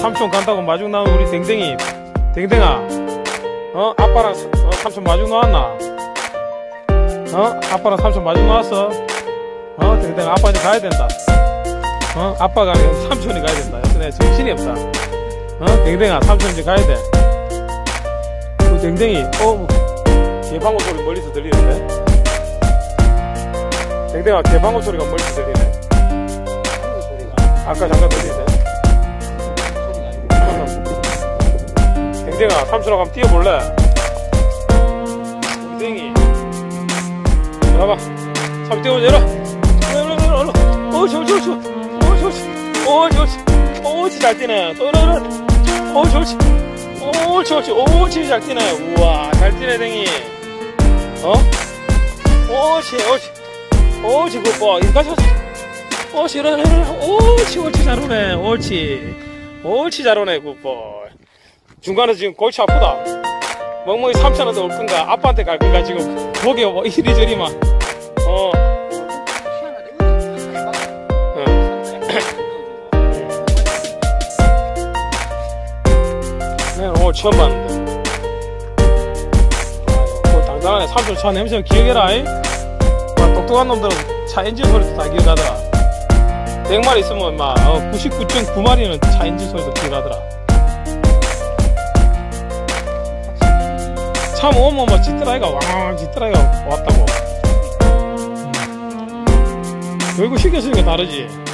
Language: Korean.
삼촌 간다고 마중 나온 우리 댕댕이. 댕댕아. 어? 아빠랑 사- 어, 삼촌 마중 나왔나? 어? 아빠랑 삼촌 마중 나왔어? 어? 댕댕아 아빠 이제 가야 된다. 어? 아빠가 아니라 삼촌이 가야 된다. 여튼 내 정신이 없다. 어? 댕댕아 삼촌 이제 가야 돼. 우리 댕댕이. 어? 개방어 소리 멀리서 들리는데? 댕댕아 개방어 소리가 멀리서 들리네. 아까 잠깐 들리네 동생아 삼촌하고 한번 뛰어볼래? 동생이. 봐봐. 삼촌 뛰어보자 일로 일로 일로 일로 어 좋지 좋지 어 좋지. 어 좋지. 어 진짜 잘 뛰네. 또 일로 일로 어, 어, 어? 어 좋지. 어 좋지 어 진짜 잘 뛰네. 우와 잘 뛰네 댕이. 어? 오지 오지. 오지 굿보 여기까지 왔어 오지 일어나 일어나 오지 오지. 잘 오네. 오지. 오지 잘 오네 굿보 중간에 지금 골치 아프다. 멍멍이 삼촌한테 올 건가? 아빠한테 갈 건가? 지금 목이 뭐 이리저리만. 어. 내가 오늘 처음 봤는데. 아이고, 뭐 당당하네. 삼촌 차 냄새 기억해라. 이? 막 똑똑한 놈들은 차 엔진 소리도 다 기억하더라. 100마리 있으면 막 99.9마리는 차 엔진 소리도 기억하더라. 참 오면 뭐 짙더라이가 왕 짙더라이가 왔다고 음. 결국 시켰으니까 다르지